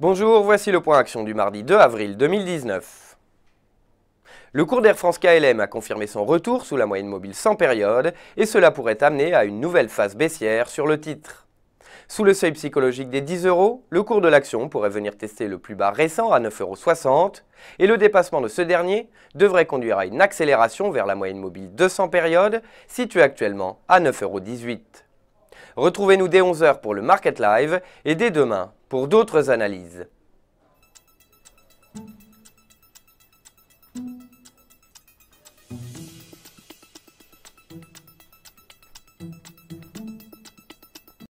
Bonjour, voici le point action du mardi 2 avril 2019. Le cours d'Air France KLM a confirmé son retour sous la moyenne mobile sans période et cela pourrait amener à une nouvelle phase baissière sur le titre. Sous le seuil psychologique des 10 euros, le cours de l'action pourrait venir tester le plus bas récent à 9,60 euros et le dépassement de ce dernier devrait conduire à une accélération vers la moyenne mobile 200 périodes située actuellement à 9,18 euros. Retrouvez-nous dès 11h pour le Market Live et dès demain pour d'autres analyses.